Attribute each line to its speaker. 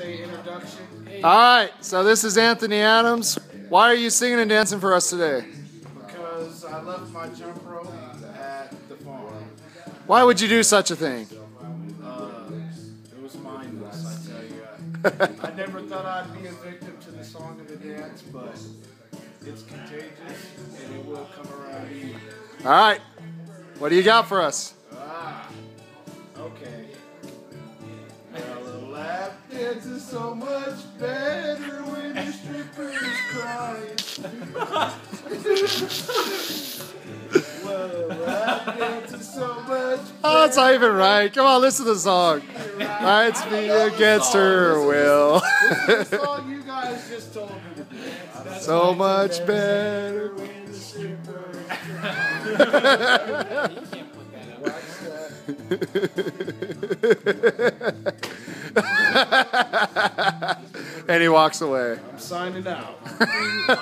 Speaker 1: say introduction.
Speaker 2: All right, so this is Anthony Adams. Why are you singing and dancing for us today?
Speaker 1: Because I left my jump rope at the farm.
Speaker 2: Why would you do such a thing?
Speaker 1: Uh, it was mindless, I tell you. I never thought I'd be a victim to the song of the dance, but it's contagious and it will come around you.
Speaker 2: All right, what do you got for us?
Speaker 1: Dance is so much better when the stripper is crying.
Speaker 2: Oh, it's not even right. Come on, listen to the song. Rights me against her will.
Speaker 1: This song you guys just told me to dance.
Speaker 2: so much better.
Speaker 1: When the stripper
Speaker 2: and he walks away.
Speaker 1: I'm signing out.